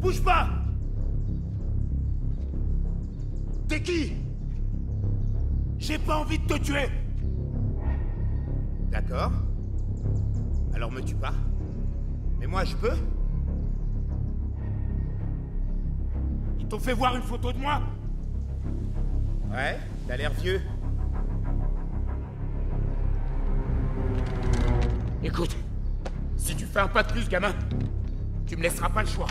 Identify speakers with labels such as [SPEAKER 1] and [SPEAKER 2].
[SPEAKER 1] Bouge pas T'es qui? J'ai pas envie de te tuer D'accord. Alors me tue pas. Mais moi, je peux Ils t'ont fait voir une photo de moi Ouais, t'as l'air vieux. Écoute, si tu fais un pas de plus, gamin, tu me laisseras pas le choix.